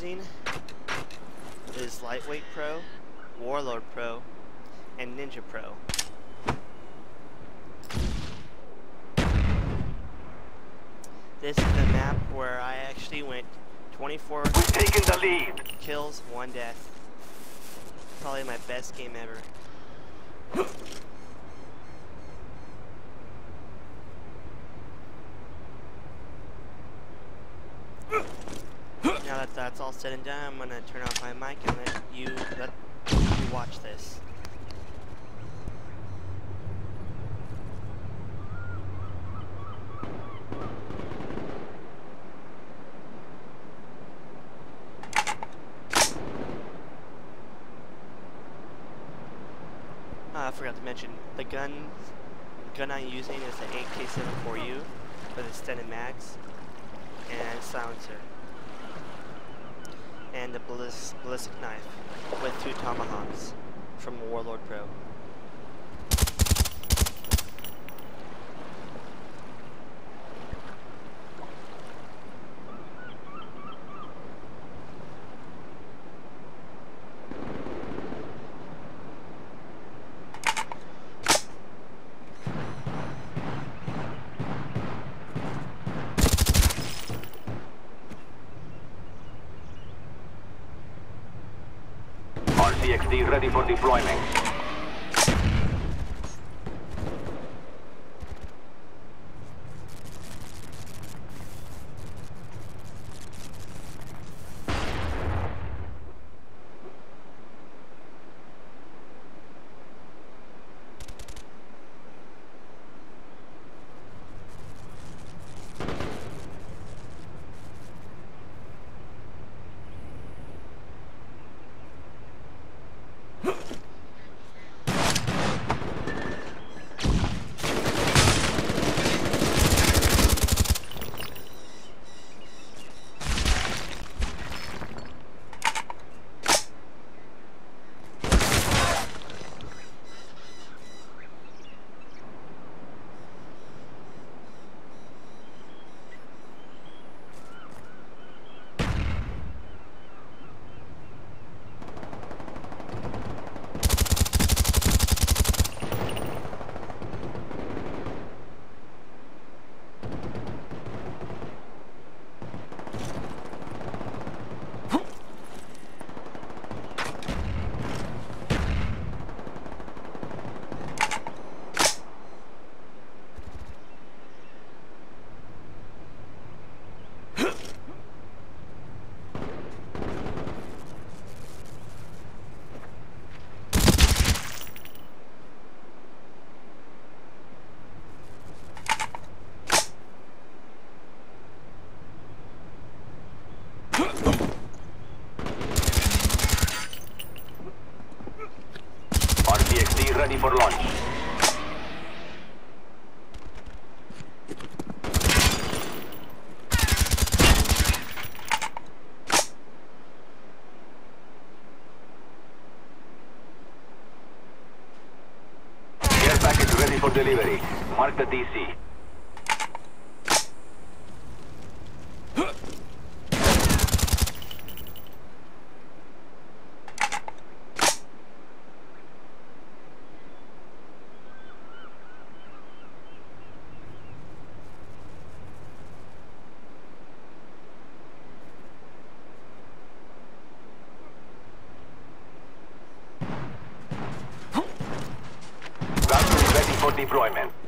perk size I'm using is Lightweight Pro, Warlord Pro, and Ninja Pro. This is the map where I actually went 24 We've taken the lead. kills, one death. Probably my best game ever. Now that that's all said and done, I'm gonna turn off my mic and let you let you watch this. Uh, I forgot to mention the gun gun I'm using is the AK-74U with a extended mags and silencer and ballis ballistic knife with two tomahawks from Warlord Pro. RCXD ready for deployment. RCXD ready for launch. Package ready for delivery. Mark the DC. Valkyrie ready for deployment.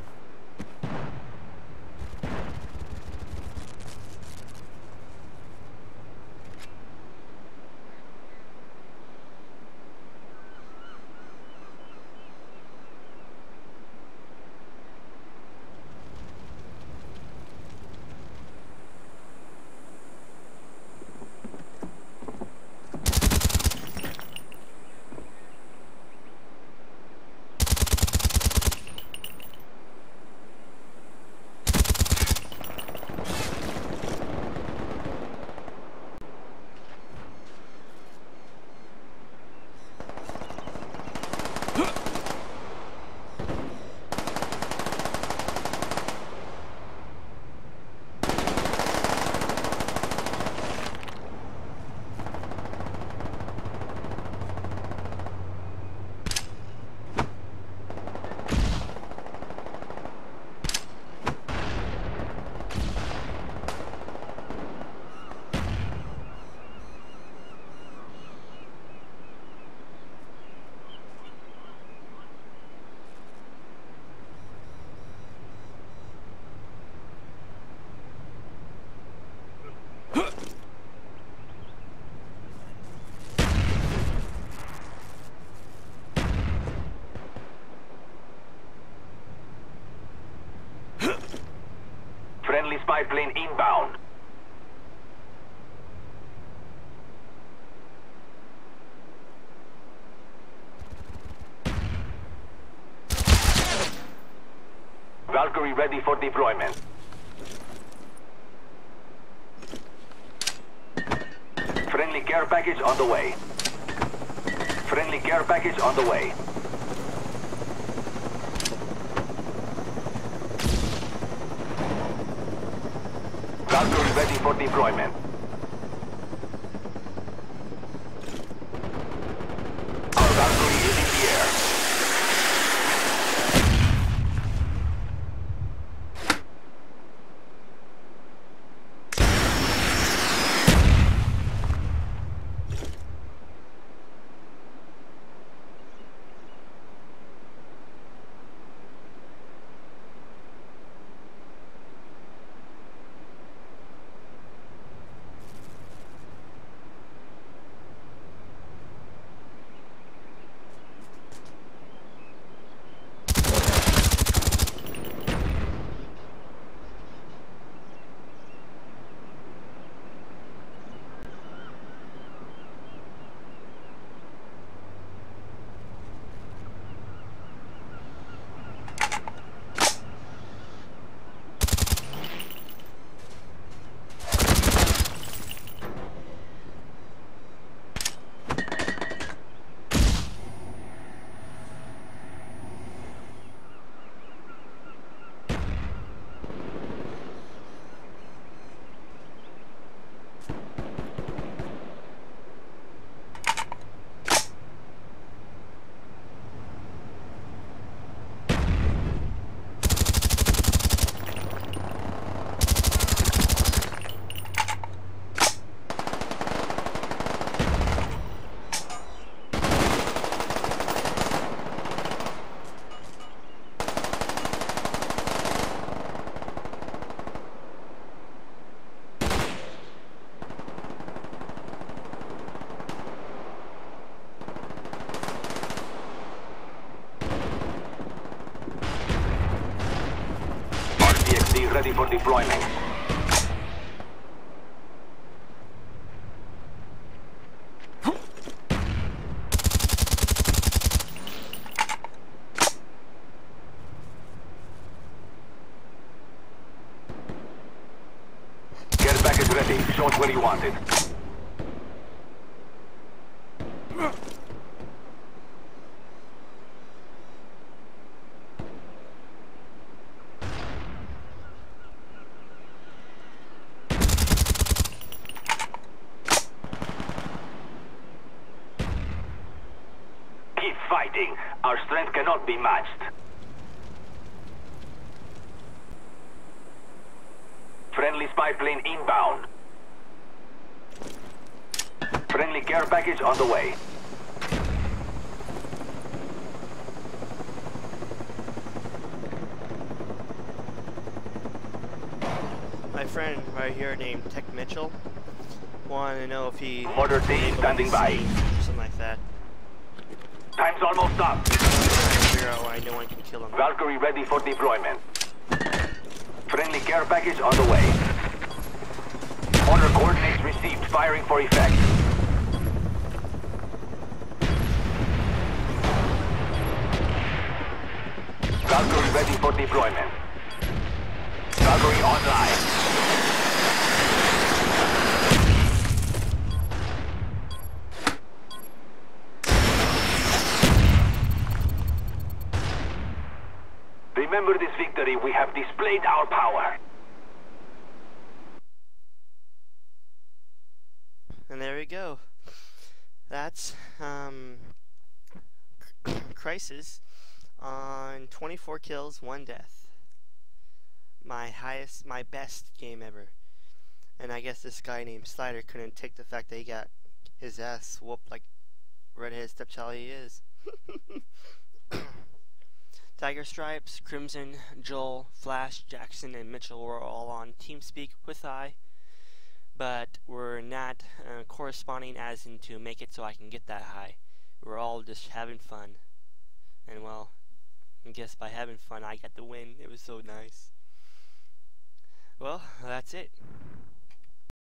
Spy plane inbound. Valkyrie ready for deployment. Friendly care package on the way. Friendly care package on the way. Valkyrie ready for deployment. Our Valkyrie is in the air. Ready deployment. Care package ready. Show us where you want it. Our strength cannot be matched. Friendly spy plane inbound. Friendly care package on the way. My friend right here named Tech Mitchell wanted to know if he Mortar team standing by. Almost up. Figure out why no one can kill him. Valkyrie ready for deployment. Friendly care package on the way. Order coordinates received. Firing for effect. Valkyrie ready for deployment. Valkyrie online. Remember this victory, we have displayed our power. And there we go. That's um, Crisis on 24 kills, one death. My highest, my best game ever. And I guess this guy named Slider couldn't take the fact that he got his ass whooped like redheaded stepchild he is. Tiger Stripes, Crimson, Joel, Flash, Jackson, and Mitchell were all on TeamSpeak with I, but we're not uh, corresponding as in to make it so I can get that high. We're all just having fun. And well, I guess by having fun I got the win. It was so nice. Well, that's it.